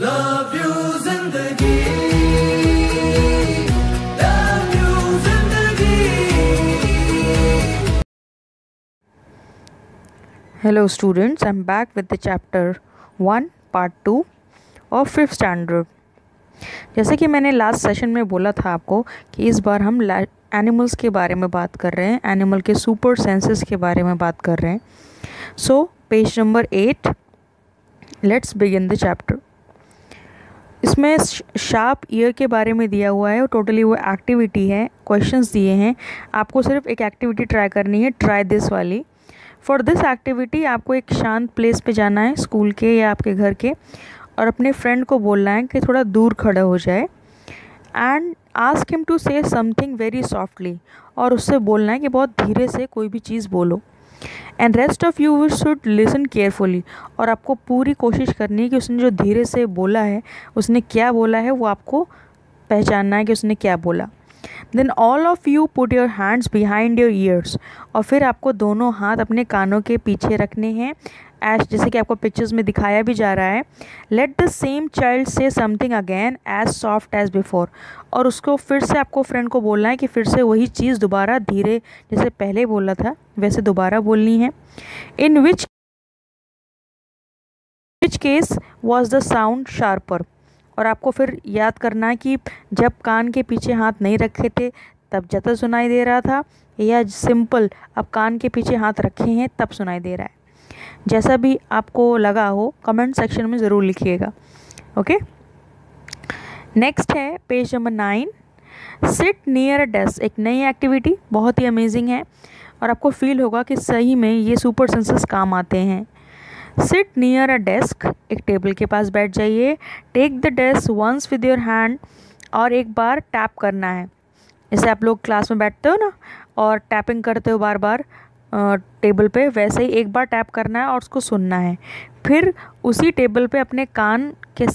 Love you ज़िंदगी Hello students, I'm back with the chapter 1 part 2 of 5th standard. जैसे कि मैंने last session में बोला था आपको कि इस बार हम एनिमल्स के बारे में बात कर रहे हैं एनिमल के सुपर सेंसेस के बारे में बात कर रहे हैं। So page number eight let's begin the chapter इसमें शार्प ईयर के बारे में दिया हुआ है और टोटली वो एक्टिविटी है क्वेश्चंस दिए हैं। आपको सिर्फ़ एक एक्टिविटी ट्राई करनी है ट्राई दिस वाली। फॉर दिस एक्टिविटी आपको एक शांत प्लेस पे जाना है स्कूल के या आपके घर के, और अपने फ्रेंड को बोलना है कि थोड़ा दूर खड़ा हो जाए। And ask him to say something very softly और उससे बोलना है कि बहुत धीरे से कोई भी चीज़ बोलो। And rest of you should listen carefully और आपको पूरी कोशिश करनी है कि उसने जो धीरे से बोला है, उसने क्या बोला है, वो आपको पहचानना है कि उसने क्या बोला। Then all of you put your hands behind your ears और फिर आपको दोनों हाथ अपने कानों के पीछे रखने हैं। एज जैसे कि आपको पिक्चर्स में दिखाया भी जा रहा है let the same child say something again as soft as before और उसको फिर से आपको फ्रेंड को बोलना है कि फिर से वही चीज़ दोबारा धीरे, जैसे पहले बोला था, वैसे दोबारा बोलनी है। In which which case was the sound sharper और आपको फिर याद करना है कि जब कान के पीछे हाथ नहीं रखे थे, तब ज़्यादा सुनाई दे रहा था, या सिंपल अब कान के पीछे हाथ रखे हैं, तब सुनाई दे रहा है। जैसा भी आपको लगा हो कमेंट सेक्शन में ज़रूर लिखिएगा। ओके नेक्स्ट है page number nine sit near a desk एक नई एक्टिविटी बहुत ही अमेजिंग है। और आपको फील होगा कि सही में ये सुपर सेंसेस काम आते हैं। सिट नियर अ डेस्क एक टेबल के पास बैठ जाइए। Take the desk once with your hand और एक बार टैप करना है। जैसे आप लोग क्लास में बैठते हो ना? और टैपिंग करते हो बार बार टेबल पे वैसे ही एक बार टैप करना है और उसको सुनना है। फिर उसी टेबल पे अपने कान के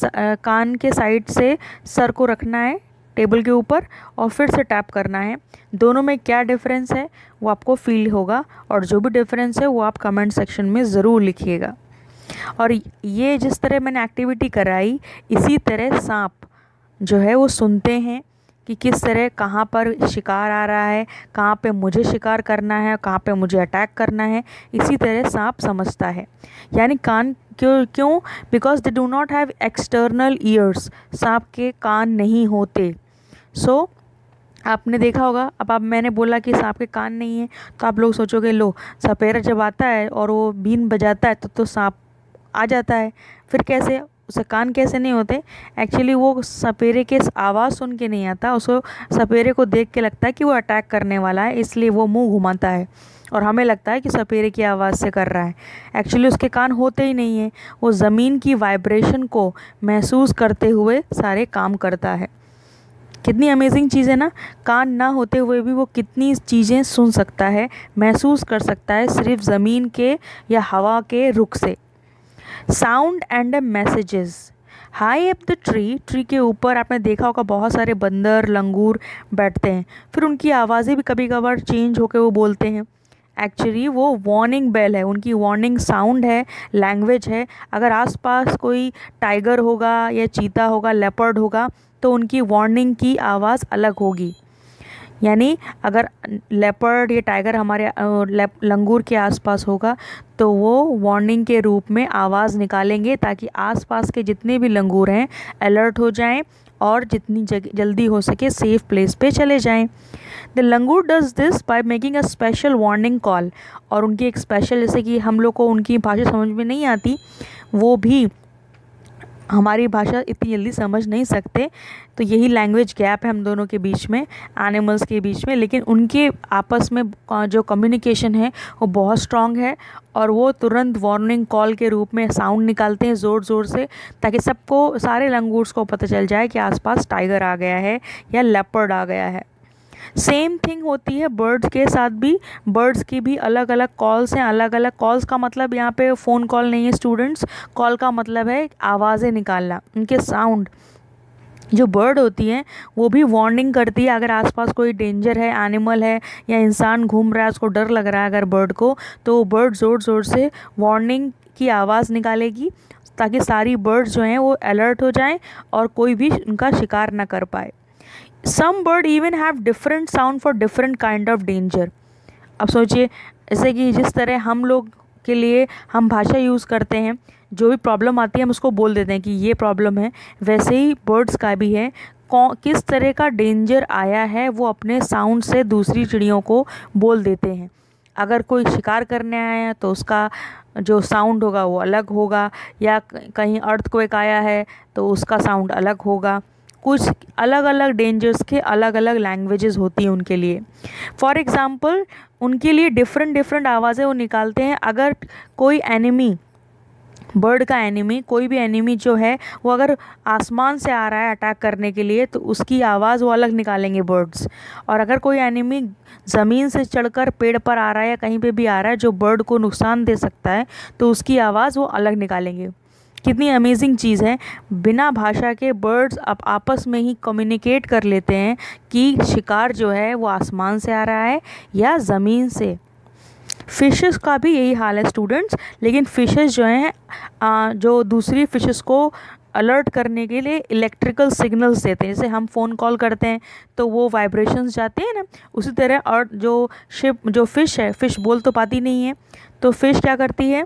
कान के साइड से सर को रखना है टेबल के ऊपर और फिर से टैप करना है। दोनों में क्या डिफरेंस है वो आपको फील होगा और जो भी डिफरेंस है वो आप कमेंट सेक्शन में ज़रूर लिखिएगा। और ये जिस तरह मैंने एक्टिविटी कराई, इसी तरह सांप जो है वो सुनते हैं। कि किस तरह कहाँ पर शिकार आ रहा है कहाँ पे मुझे शिकार करना है कहाँ पे मुझे अटैक करना है इसी तरह सांप समझता है। यानी कान क्यों क्यों? Because they do not have external ears सांप के कान नहीं होते। सो so, आपने देखा होगा अब आप मैंने बोला कि सांप के कान नहीं है तो आप लोग सोचोगे लो सपेरा जब आता है और वो बीन बजाता है तो तो सांप आ जाता है। फिर कैसे? उसे कान कैसे नहीं होते? एक्चुअली वो सपेरे के आवाज़ सुन के नहीं आता। उसको सपेरे को देख के लगता है कि वो अटैक करने वाला है, इसलिए वो मुँह घुमाता है। और हमें लगता है कि सपेरे की आवाज़ से कर रहा है। एक्चुअली उसके कान होते ही नहीं हैं। वो ज़मीन की वाइब्रेशन को महसूस करते हुए सारे काम करता है। कितनी अमेजिंग चीज़ है ना? कान ना होते हुए भी वो कितनी चीज़ें सुन सकता है, महसूस कर सकता है सिर्फ़ ज़मीन के या हवा के रुख से। Sound and messages high up the tree tree के ऊपर आपने देखा होगा बहुत सारे बंदर, लंगूर बैठते हैं। फिर उनकी आवाज़ें भी कभी कभार चेंज होकर वो बोलते हैं। एक्चुअली वो वार्निंग बेल है, उनकी वार्निंग साउंड है लैंग्वेज है। अगर आसपास कोई टाइगर होगा या चीता होगा लेपर्ड होगा तो उनकी वार्निंग की आवाज़ अलग होगी। यानी अगर लेपर्ड या टाइगर हमारे लंगूर के आसपास होगा तो वो वार्निंग के रूप में आवाज़ निकालेंगे ताकि आसपास के जितने भी लंगूर हैं, अलर्ट हो जाएँ और जितनी जल्दी हो सके सेफ़ प्लेस पे चले जाएँ। The langur does this by making a special warning call और उनकी एक स्पेशल, जैसे कि हम लोग को उनकी भाषा समझ में नहीं आती, वो भी हमारी भाषा इतनी जल्दी समझ नहीं सकते तो यही लैंग्वेज गैप है हम दोनों के बीच में एनिमल्स के बीच में, लेकिन उनके आपस में जो कम्युनिकेशन है, वो बहुत स्ट्रॉन्ग है और वो तुरंत वार्निंग कॉल के रूप में साउंड निकालते हैं ज़ोर ज़ोर से, ताकि सबको, सारे लंगूर्स को पता चल जाए कि आसपास टाइगर आ गया है या लेपर्ड आ गया है। सेम थिंग होती है बर्ड्स के साथ भी। बर्ड्स की भी अलग अलग कॉल्स हैं अलग अलग कॉल्स का मतलब यहाँ पे फ़ोन कॉल नहीं है स्टूडेंट्स कॉल का मतलब है आवाज़ें निकालना, उनके साउंड जो बर्ड होती हैं, वो भी वार्निंग करती है, अगर आसपास कोई डेंजर है एनिमल है या इंसान घूम रहा है, उसको डर लग रहा है अगर बर्ड को तो बर्ड ज़ोर ज़ोर से वार्निंग की आवाज़ निकालेगी, ताकि सारी बर्ड्स जो हैं वो अलर्ट हो जाएँ और कोई भी उनका शिकार ना कर पाए। Some bird even have different sound for different kind of danger अब सोचिए, जैसे कि जिस तरह हम लोग के लिए हम भाषा यूज़ करते हैं, जो भी प्रॉब्लम आती है, हम उसको बोल देते हैं कि ये प्रॉब्लम है, वैसे ही बर्ड्स का भी है। कौन किस तरह का डेंजर आया है, वो अपने साउंड से दूसरी चिड़ियों को बोल देते हैं। अगर कोई शिकार करने आया है तो उसका जो साउंड होगा, वो अलग होगा, या कहीं अर्थ को आया है तो उसका साउंड अलग होगा। कुछ अलग अलग डेंजर्स के अलग अलग लैंग्वेजेस होती हैं उनके लिए। फॉर एग्ज़ाम्पल उनके लिए डिफरेंट डिफरेंट आवाज़ें वो निकालते हैं। अगर कोई एनिमी बर्ड का एनिमी कोई भी एनिमी जो है, वो अगर आसमान से आ रहा है अटैक करने के लिए तो उसकी आवाज़ वो अलग निकालेंगे बर्ड्स और अगर कोई एनिमी ज़मीन से चढ़कर पेड़ पर आ रहा है या कहीं पे भी आ रहा है, जो बर्ड को नुकसान दे सकता है तो उसकी आवाज़ वो अलग निकालेंगे। कितनी अमेजिंग चीज़ है। बिना भाषा के बर्ड्स अब आपस में ही कम्युनिकेट कर लेते हैं कि शिकार जो है वो आसमान से आ रहा है या ज़मीन से। फ़िशेस का भी यही हाल है स्टूडेंट्स लेकिन फ़िशेस जो हैं जो दूसरी फ़िशेस को अलर्ट करने के लिए इलेक्ट्रिकल सिग्नल्स देते हैं। जैसे हम फ़ोन कॉल करते हैं तो वो वाइब्रेशंस जाते हैं ना, उसी तरह और जो शिप जो फ़िश है फ़िश बोल तो पाती नहीं है। तो फ़िश क्या करती है?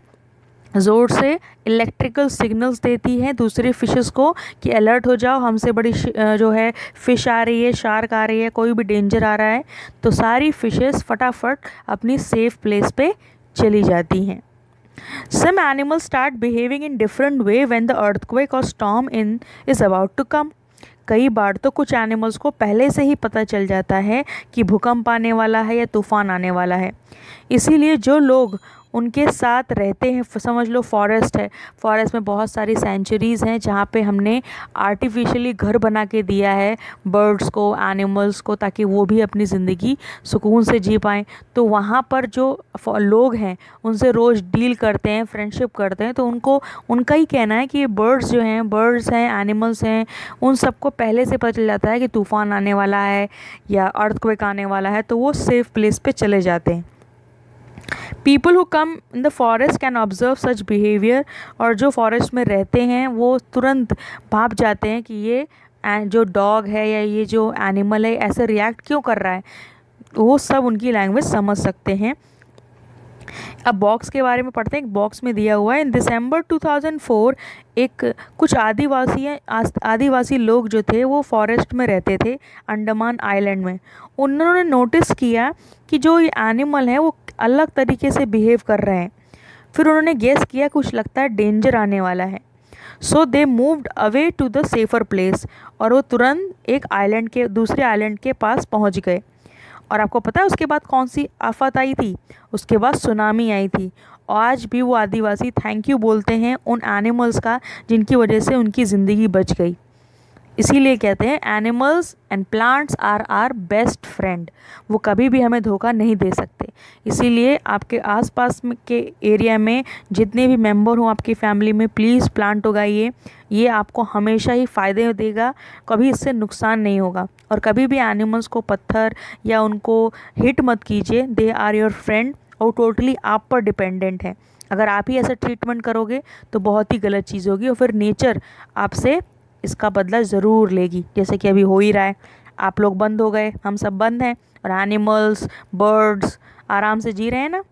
ज़ोर से इलेक्ट्रिकल सिग्नल्स देती हैं दूसरे फिशेस को कि अलर्ट हो जाओ, हमसे बड़ी जो है फ़िश आ रही है शार्क आ रही है, कोई भी डेंजर आ रहा है तो सारी फ़िशेस फटाफट अपनी सेफ़ प्लेस पे चली जाती हैं। Some animal start behaving in different way when the earthquake और storm in is about to come कई बार तो कुछ एनिमल्स को पहले से ही पता चल जाता है कि भूकंप आने वाला है या तूफ़ान आने वाला है। इसीलिए जो लोग उनके साथ रहते हैं। समझ लो फॉरेस्ट है। फॉरेस्ट में बहुत सारी सेंचुरीज़ हैं जहाँ पे हमने आर्टिफिशियली घर बना के दिया है बर्ड्स को एनिमल्स को, ताकि वो भी अपनी ज़िंदगी सुकून से जी पाएँ। तो वहाँ पर जो लोग हैं, उनसे रोज़ डील करते हैं फ्रेंडशिप करते हैं तो उनको, उनका ही कहना है कि बर्ड्स जो हैं बर्ड्स हैं एनिमल्स हैं, उन सबको पहले से पता चल जाता है कि तूफ़ान आने वाला है या अर्थक्वेक आने वाला है तो वो सेफ़ प्लेस पे चले जाते हैं। People who come in the forest can observe such behaviour और जो फॉरेस्ट में रहते हैं, वो तुरंत भाप जाते हैं कि ये जो डॉग है या ये जो एनिमल है, ऐसे रिएक्ट क्यों कर रहा है? वो सब उनकी लैंग्वेज समझ सकते हैं। अब बॉक्स के बारे में पढ़ते हैं। एक बॉक्स में दिया हुआ है। इन दिसंबर 2004 एक कुछ आदिवासी आदिवासी लोग जो थे, वो फॉरेस्ट में रहते थे, अंडमान आइलैंड में। उन्होंने नोटिस किया कि जो ये एनिमल है, वो अलग तरीके से बिहेव कर रहे हैं। फिर उन्होंने गेस किया, कुछ लगता है डेंजर आने वाला है। So they moved away to the safer place और वो तुरंत एक आइलैंड के, दूसरे आइलैंड के पास पहुँच गए। और आपको पता है उसके बाद कौन सी आफत आई थी? उसके बाद सुनामी आई थी। आज भी वो आदिवासी थैंक यू बोलते हैं उन एनिमल्स का, जिनकी वजह से उनकी ज़िंदगी बच गई। इसीलिए कहते हैं animals and plants are are best friend वो कभी भी हमें धोखा नहीं दे सकते। इसीलिए आपके आसपास के एरिया में जितने भी मेंबर हों आपकी फैमिली में, प्लीज़ प्लांट उगाइए। ये आपको हमेशा ही फ़ायदे देगा, कभी इससे नुकसान नहीं होगा। और कभी भी एनिमल्स को पत्थर या उनको हिट मत कीजिए। दे आर योर फ्रेंड और टोटली आप पर डिपेंडेंट है। अगर आप ही ऐसा ट्रीटमेंट करोगे तो बहुत ही गलत चीज़ होगी और फिर नेचर आपसे इसका बदला ज़रूर लेगी। जैसे कि अभी हो ही रहा है। आप लोग बंद हो गए, हम सब बंद हैं। और एनिमल्स बर्ड्स आराम से जी रहे हैं ना?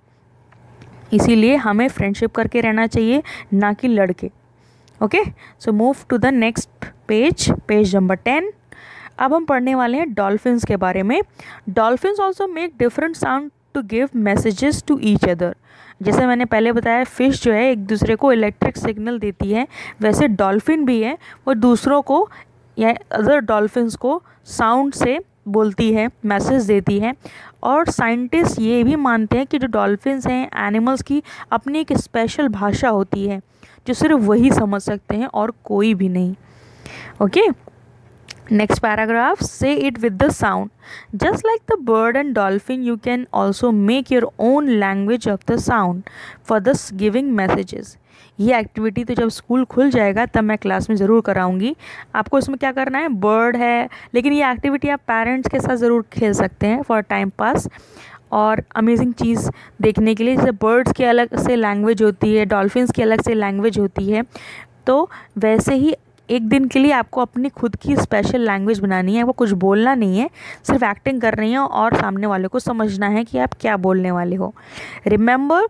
इसीलिए हमें फ्रेंडशिप करके रहना चाहिए, ना कि लड़के। Okay so move to the next page page number ten अब हम पढ़ने वाले हैं डॉल्फिन्स के बारे में। Dolphins also make different sound to give messages to each other जैसे मैंने पहले बताया फ़िश जो है एक दूसरे को इलेक्ट्रिक सिग्नल देती है। वैसे डॉल्फिन भी है वो दूसरों को या अदर डॉल्फिन्स को साउंड से बोलती है मैसेज देती है। और साइंटिस्ट ये भी मानते हैं कि जो डॉल्फिन्स हैं एनिमल्स की अपनी एक स्पेशल भाषा होती है, जो सिर्फ़ वही समझ सकते हैं और कोई भी नहीं। Okay next paragraph say it with the sound just like the bird and dolphin you can also make your own language of the sound for this giving messages ये एक्टिविटी तो जब स्कूल खुल जाएगा, तब मैं क्लास में ज़रूर कराऊँगी। आपको इसमें क्या करना है? बर्ड है। लेकिन ये एक्टिविटी आप पेरेंट्स के साथ ज़रूर खेल सकते हैं फॉर टाइम पास और अमेजिंग चीज़ देखने के लिए, जैसे बर्ड्स की अलग से लैंग्वेज होती है डॉल्फिन्स की अलग से लैंग्वेज होती है तो वैसे ही एक दिन के लिए आपको अपनी खुद की स्पेशल लैंग्वेज बनानी है। आपको कुछ बोलना नहीं है, सिर्फ़ एक्टिंग कर रही है और सामने वाले को समझना है कि आप क्या बोलने वाले हो। Remember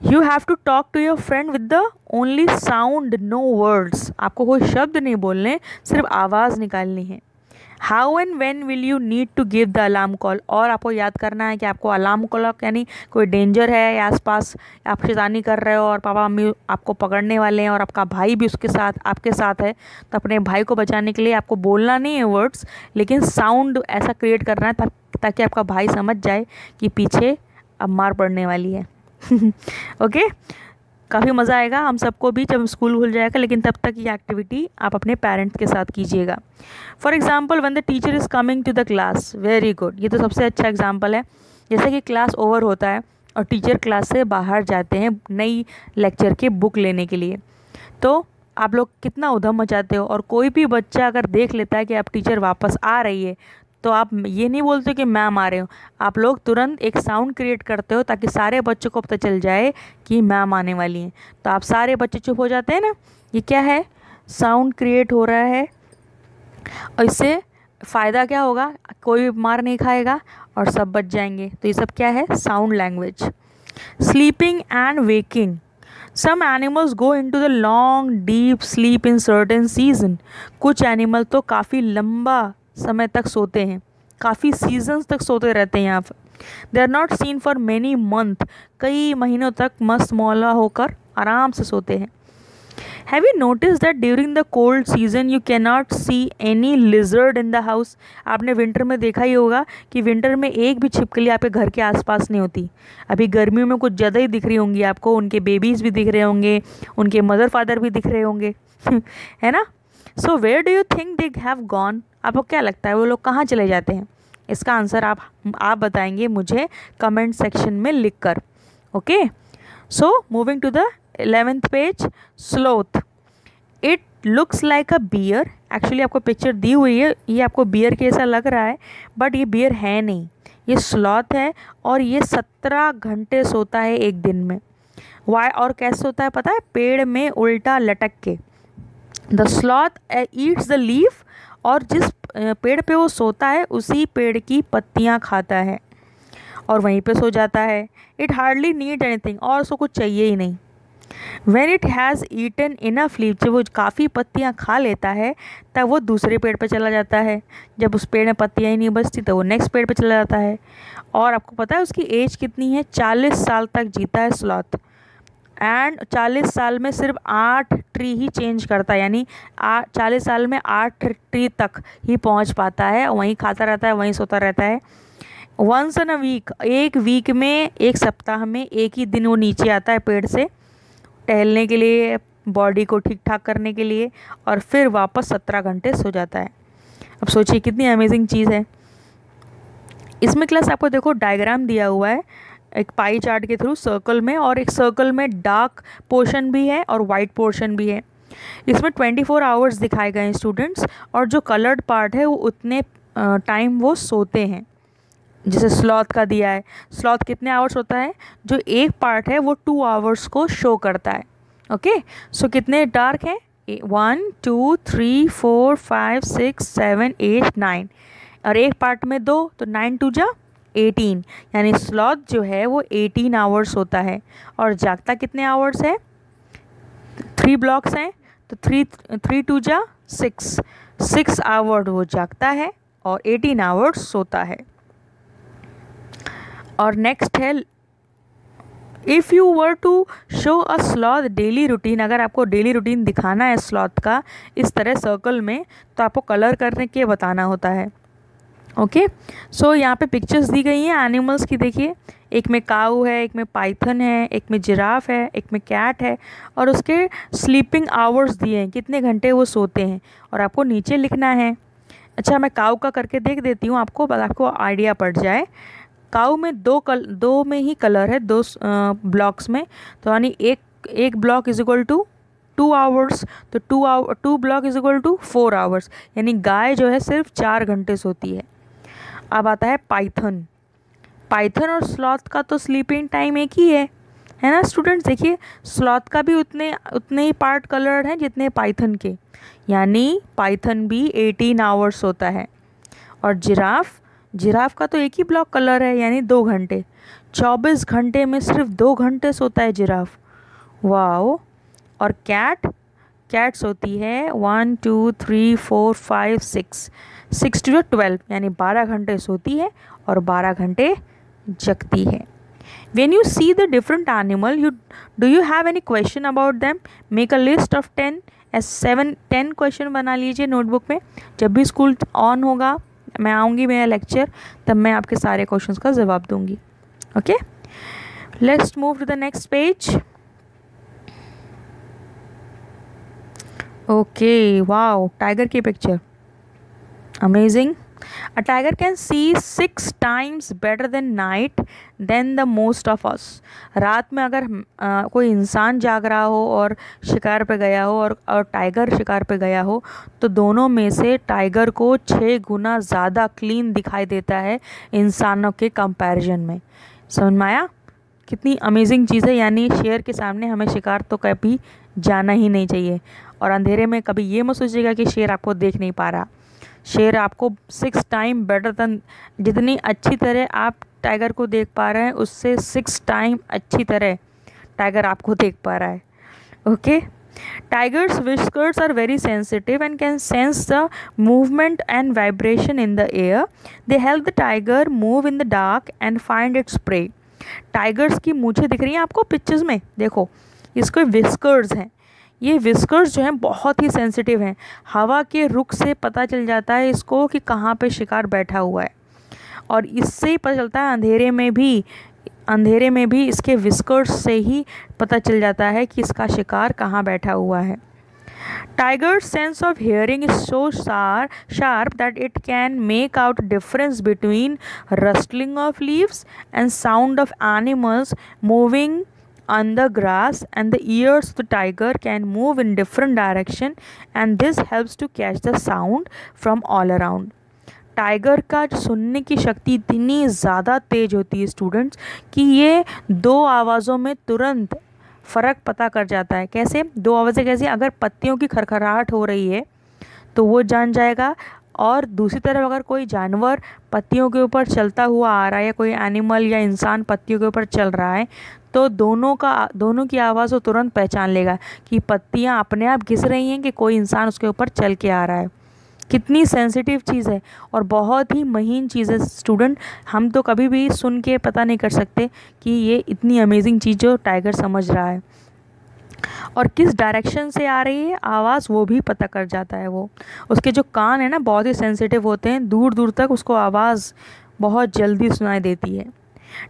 you have to talk to your friend with the only sound no words आपको कोई शब्द नहीं बोलने, सिर्फ़ आवाज़ निकालनी है। How and when will you need to give the alarm call और आपको याद करना है कि आपको अलार्म कॉल यानी कोई डेंजर है या आसपास आप शैतानी कर रहे हो और पापा, मम्मी आपको पकड़ने वाले हैं और आपका भाई भी उसके साथ, आपके साथ है तो अपने भाई को बचाने के लिए आपको बोलना नहीं है वर्ड्स लेकिन साउंड ऐसा क्रिएट करना है ताकि आपका भाई समझ जाए कि पीछे अब मार पड़ने वाली है। ओके काफ़ी मज़ा आएगा। हम सबको भी जब स्कूल खुल जाएगा, लेकिन तब तक ये एक्टिविटी आप अपने पेरेंट्स के साथ कीजिएगा। For example one the teacher is coming to the class very good ये तो सबसे अच्छा एग्ज़ाम्पल है। जैसे कि क्लास ओवर होता है और टीचर क्लास से बाहर जाते हैं नई लेक्चर के बुक लेने के लिए। तो आप लोग कितना उधम मचाते हो? और कोई भी बच्चा अगर देख लेता है कि आप टीचर वापस आ रही है तो आप ये नहीं बोलते कि मैम आ रहे हो। आप लोग तुरंत एक साउंड क्रिएट करते हो ताकि सारे बच्चों को पता चल जाए कि मैम आने वाली हैं। तो आप सारे बच्चे चुप हो जाते हैं ना? ये क्या है? साउंड क्रिएट हो रहा है। और इससे फ़ायदा क्या होगा? कोई भी मार नहीं खाएगा और सब बच जाएँगे। तो ये सब क्या है? Sound language sleeping and waking some animals go in to the long deep sleep in certain season कुछ एनिमल तो काफ़ी लंबा समय तक सोते हैं। काफ़ी सीजन्स तक सोते रहते हैं यहाँ पर। They are not seen for many month कई महीनों तक मस्त मौला होकर आराम से सोते हैं। Have you notice that during the cold season you can not see any lizard in the house आपने विंटर में देखा ही होगा कि विंटर में एक भी छिपकली आपके घर के आसपास नहीं होती। अभी गर्मियों में कुछ ज़्यादा ही दिख रही होंगी आपको, उनके बेबीज़ भी दिख रहे होंगे, उनके मदर फादर भी दिख रहे होंगे। है ना? So where do you think they have gone आपको क्या लगता है? वो लोग कहाँ चले जाते हैं? इसका आंसर आप आप बताएँगे मुझे कमेंट सेक्शन में लिख कर okay so moving to the eleventh page sloth it looks like a bear actually आपको पिक्चर दी हुई है। ये आपको बियर के ऐसा लग रहा है? बट ये बियर है नहीं। ये स्लॉथ है और ये सत्रह घंटे सोता है एक दिन में। वाई और कैसे सोता है पता है? पेड़ में उल्टा लटक के। The sloth eats the leaf और जिस पेड़ पे वो सोता है, उसी पेड़ की पत्तियाँ खाता है और वहीं पे सो जाता है। इट हार्डली नीड एनीथिंग और उसको कुछ चाहिए ही नहीं। When it has eaten enough leave जब वो काफ़ी पत्तियाँ खा लेता है, तब वो दूसरे पेड़ पे चला जाता है। जब उस पेड़ में पत्तियाँ ही नहीं बचती तो वो नेक्स्ट पेड़ पे चला जाता है। और आपको पता है उसकी एज कितनी है? चालीस साल तक जीता है स्लॉथ एंड चालीस साल में सिर्फ़ आठ ट्री ही चेंज करता है, यानी चालीस साल में आठ ट्री तक ही पहुँच पाता है, वहीं खाता रहता है, वहीं सोता रहता है। वंस इन अ वीक एक वीक में, एक सप्ताह में एक ही दिन वो नीचे आता है पेड़ से, टहलने के लिए बॉडी को ठीक ठाक करने के लिए, और फिर वापस सत्रह घंटे सो जाता है। अब सोचिए कितनी अमेजिंग चीज़ है। इसमें क्लास आपको देखो डायग्राम दिया हुआ है एक पाई चार्ट के थ्रू सर्कल में और एक सर्कल में डार्क पोर्शन भी है और वाइट पोर्शन भी है। इसमें ट्वेंटी फोर आवर्स दिखाए गए हैं स्टूडेंट्स और जो कलर्ड पार्ट है वो उतने टाइम वो सोते हैं। जैसे स्लॉथ का दिया है। स्लॉथ कितने आवर्स होता है? जो एक पार्ट है वो टू आवर्स को शो करता है। ओके सो कितने डार्क हैं? One two three four five six seven eight nine और एक पार्ट में दो तो नाइन टू जा एटीन, यानी स्लॉथ जो है वो एटीन आवर्स होता है। और जागता कितने आवर्स है? थ्री ब्लॉक्स हैं तो थ्री थ्री टू जा सिक्स सिक्स आवर वो जागता है और एटीन आवर्स सोता है। और नेक्स्ट है if you were to show a sloth daily routine अगर आपको डेली रूटीन दिखाना है स्लॉथ का, इस तरह सर्कल में तो आपको कलर करने के बताना होता है। ओके सो यहाँ पे पिक्चर्स दी गई हैं एनिमल्स की, देखिए। एक में काऊ है, एक में पाइथन है, एक में जिराफ है, एक में कैट है और उसके स्लीपिंग आवर्स दिए हैं। कितने घंटे वो सोते हैं? और आपको नीचे लिखना है। अच्छा मैं काऊ का करके देख देती हूँ, आपको आपको आइडिया पड़ जाए। काऊ में दो कल, दो में ही कलर है, दो ब्लॉक्स में। तो यानी एक एक block is equal to two hours तो two hour two block is equal to four hours यानी गाय जो है, सिर्फ़ चार घंटे सोती है। अब आता है पाइथन। पाइथन और स्लॉथ का तो स्लीपिंग टाइम एक ही है है ना स्टूडेंट्स देखिए, स्लॉथ का भी उतने उतने ही पार्ट कलर्ड हैं जितने पाइथन के। यानी पाइथन भी 18 आवर्स होता है। और जिराफ जिराफ का तो एक ही ब्लॉक कलर है, यानी दो घंटे। 24 घंटे में सिर्फ़ दो घंटे सोता है जिराफ वाओ और कैट कैट्स होती है one two three four five six six two twelve यानी बारह घंटे सोती है और बारह घंटे जगती है। When you see the different animal, you, do you have any question about them? Make a list of 10 as 7 10 question बना लीजिए नोटबुक में। जब भी स्कूल ऑन होगा, मैं आऊँगी मेरा लेक्चर तब मैं आपके सारे क्वेश्चंस का जवाब दूँगी। Okay let's move to the next page okay wow tiger की picture amazing A tiger can see six times better than night than the most of us. रात में अगर आ, कोई इंसान जाग रहा हो और शिकार पे गया हो और और टाइगर शिकार पे गया हो तो दोनों में से टाइगर को छः गुना ज़्यादा क्लीन दिखाई देता है इंसानों के कंपैरिजन में. समझ में आया? कितनी अमेजिंग चीज़ है, यानी शेर के सामने हमें शिकार तो कभी जाना ही नहीं चाहिए। और अंधेरे में कभी ये मत सोचिएगा कि शेर आपको देख नहीं पा रहा। शेर आपको सिक्स टाइम बेटर देन जितनी अच्छी तरह आप टाइगर को देख पा रहे हैं, उससे सिक्स टाइम अच्छी तरह टाइगर आपको देख पा रहा है। Okay tigers whiskers are very sensitive and can sense the movement and vibration in the air they help the tiger move in the dark and find its prey tigers की मुझे दिख रही हैं आपको पिक्चर्स में? देखो, इसको विस्कर्स हैं। ये विस्कर्स जो हैं बहुत ही सेंसिटिव हैं। हवा के रुख से पता चल जाता है इसको कि कहाँ पे शिकार बैठा हुआ है। और इससे ही पता चलता है अंधेरे में भी, अंधेरे में भी इसके विस्कर्स से ही पता चल जाता है कि इसका शिकार कहाँ बैठा हुआ है। Tiger sense of hearing is so shar sharp that it can make out difference between rustling of leaves and sound of animals moving the grass, and the ears of the tiger can move in different direction, and this helps to catch the sound from all around. Tiger का सुनने की शक्ति इतनी ज़्यादा तेज होती है students कि ये दो आवाज़ों में तुरंत फ़र्क पता कर जाता है। कैसे? दो आवाज़ें कैसे अगर पत्तियों की खरखराहट हो रही है तो वो जान जाएगा। और दूसरी तरफ़ अगर कोई जानवर पत्तियों के ऊपर चलता हुआ आ रहा है या कोई एनिमल या इंसान पत्तियों के ऊपर चल रहा है तो दोनों का, दोनों की आवाज़ वो तुरंत पहचान लेगा कि पत्तियाँ अपने आप घिस रही हैं कि कोई इंसान उसके ऊपर चल के आ रहा है। कितनी सेंसिटिव चीज़ है और बहुत ही महीन चीज़ है स्टूडेंट हम तो कभी भी सुन के पता नहीं कर सकते कि ये इतनी अमेजिंग चीज़ जो टाइगर समझ रहा है। और किस डायरेक्शन से आ रही है, आवाज़ वो भी पता कर जाता है वो। उसके जो कान है ना, बहुत ही सेंसिटिव होते हैं। दूर दूर तक उसको आवाज़ बहुत जल्दी सुनाई देती है।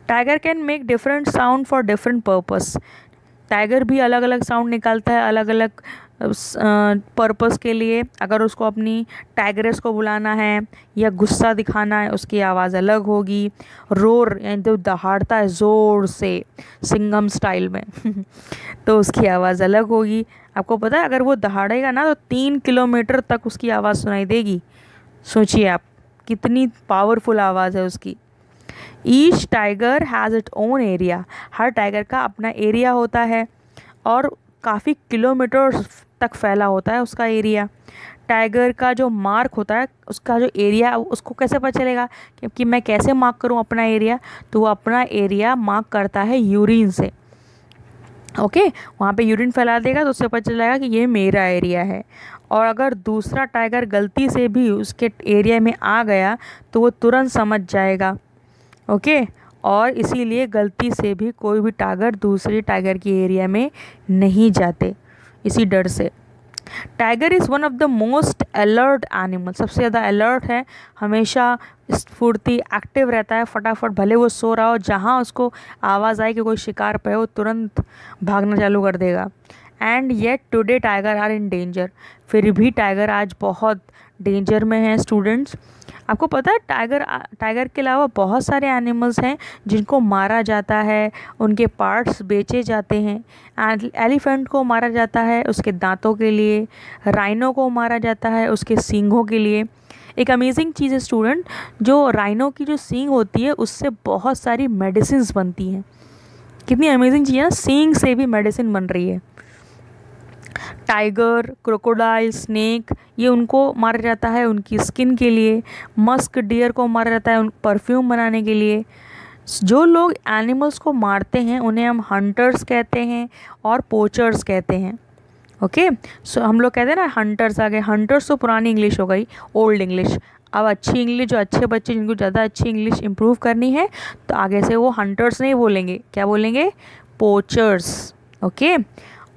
Tiger can make different sound for different purpose tiger भी अलग अलग साउंड निकालता है अलग अलग पर्पस के लिए अगर उसको अपनी टाइगरेस को बुलाना है या गुस्सा दिखाना है, उसकी आवाज़ अलग होगी। रोर, यानी तो दहाड़ता है ज़ोर से सिंगम स्टाइल में। तो उसकी आवाज़ अलग होगी। आपको पता है, अगर वो दहाड़ेगा ना तो तीन किलोमीटर तक उसकी आवाज़ सुनाई देगी। सोचिए आप, कितनी पावरफुल आवाज़ है उसकी। Each tiger has it own area her tiger का अपना एरिया होता है और काफ़ी किलोमीटर तक फैला होता है उसका एरिया टाइगर का जो मार्क होता है, उसका जो एरिया उसको कैसे पता चलेगा क्योंकि मैं कैसे मार्क करूँ अपना एरिया तो वो अपना एरिया मार्क करता है यूरिन से। Okay okay? वहाँ पे यूरिन फैला देगा तो उससे पता चलेगा कि ये मेरा एरिया है। और अगर दूसरा टाइगर गलती से भी उसके एरिया में आ गया तो वो तुरंत समझ जाएगा। Okay okay? और इसीलिए गलती से भी कोई भी टाइगर दूसरे टाइगर के एरिया में नहीं जाते। इसी डर से। Tiger is one of the most alert animal सबसे ज़्यादा अलर्ट है, हमेशा स्फूर्ति एक्टिव रहता है, फटाफट भले वो सो रहा हो, जहाँ उसको आवाज़ आए कि कोई शिकार पे हो, तुरंत भागना चालू कर देगा। And yet today tiger are in danger फिर भी टाइगर आज बहुत डेंजर में है स्टूडेंट्स आपको पता है टाइगर टाइगर के अलावा बहुत सारे एनिमल्स हैं जिनको मारा जाता है, उनके पार्ट्स बेचे जाते हैं. एलिफेंट को मारा जाता है उसके दांतों के लिए राइनो को मारा जाता है उसके सींगों के लिए. एक अमेजिंग चीज़ है स्टूडेंट जो राइनो की जो सींग होती है, उससे बहुत सारी मेडिसिन बनती हैं. कितनी अमेजिंग चीज़ है, सींग से भी मेडिसिन बन रही है. टाइगर, क्रोकोडाइल, स्नेक, ये उनको मारा जाता है उनकी स्किन के लिए, मस्क, डियर को मारा जाता है उन, परफ्यूम बनाने के लिए। जो लोग एनिमल्स को मारते हैं, उन्हें हम हंटर्स कहते हैं और पोचर्स कहते हैं। ओके? सो, हम लोग कहते हैं ना, हंटर्स आ गए हंटर्स तो पुरानी इंग्लिश हो गई, ओल्ड इंग्लिश। अब अच्छी इंग्लिश, जो अच्छे बच्चे जिनको ज़्यादा अच्छी इंग्लिश इम्प्रूव करनी है तो आगे से वो हंटर्स नहीं बोलेंगे। क्या बोलेंगे? पोचर्स। ओके?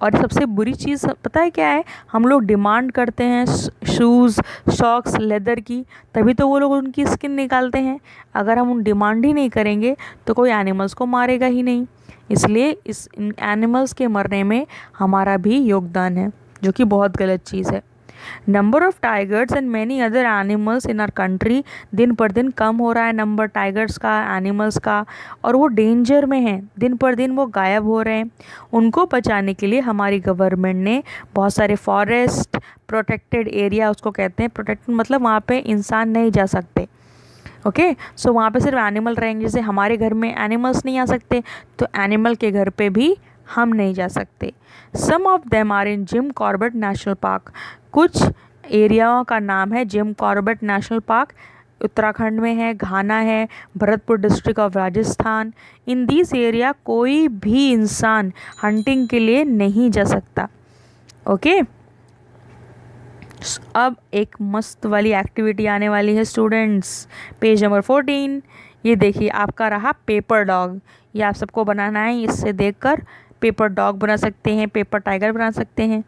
और सबसे बुरी चीज़, पता है क्या है? हम लोग डिमांड करते हैं शूज़, शॉक्स, लेदर की, तभी तो वो लोग उनकी स्किन निकालते हैं। अगर हम उन डिमांड ही नहीं करेंगे तो कोई एनिमल्स को मारेगा ही नहीं। इसलिए इस एनिमल्स के मरने में हमारा भी योगदान है, जो कि बहुत गलत चीज़ है। Number of tigers and many other animals in our country दिन पर दिन कम हो रहा है नंबर टाइगर्स का एनिमल्स का, और वो डेंजर में हैं। दिन पर दिन वो गायब हो रहे हैं। उनको बचाने के लिए हमारी गवर्नमेंट ने बहुत सारे फॉरेस्ट प्रोटेक्टेड एरिया उसको कहते हैं। प्रोटेक्टेड मतलब वहाँ पे इंसान नहीं जा सकते। ओके सो वहाँ पे सिर्फ़ एनिमल रहेंगे। जैसे हमारे घर में एनिमल्स नहीं आ सकते तो एनिमल के घर पे भी हम नहीं जा सकते। Some of them are in Jim Corbett National Park कुछ एरियाओं का नाम है Jim Corbett National Park Uttarakhand में है, घाना है, Bharatpur district of Rajasthan in this area कोई भी इंसान हंटिंग के लिए नहीं जा सकता। ओके अब एक मस्त वाली एक्टिविटी आने वाली है स्टूडेंट्स पेज नंबर फोर्टीन ये देखिए, आपका रहा पेपर डॉग ये आप सबको बनाना है, इससे देखकर पेपर डॉग बना सकते हैं, पेपर टाइगर बना सकते हैं।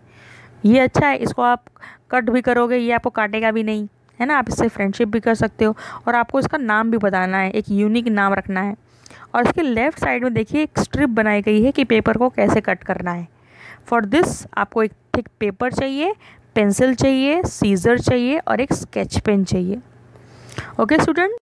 ये अच्छा है, इसको आप कट भी करोगे, ये आपको काटेगा भी नहीं, है ना? आप इससे फ्रेंडशिप भी कर सकते हो और आपको इसका नाम भी बताना है, एक यूनिक नाम रखना है। और इसके लेफ़्ट साइड में देखिए, एक स्ट्रिप बनाई गई है कि पेपर को कैसे कट करना है। फॉर दिस आपको एक थिक पेपर चाहिए पेंसिल चाहिए सीज़र चाहिए और एक स्केच पेन चाहिए। Okay student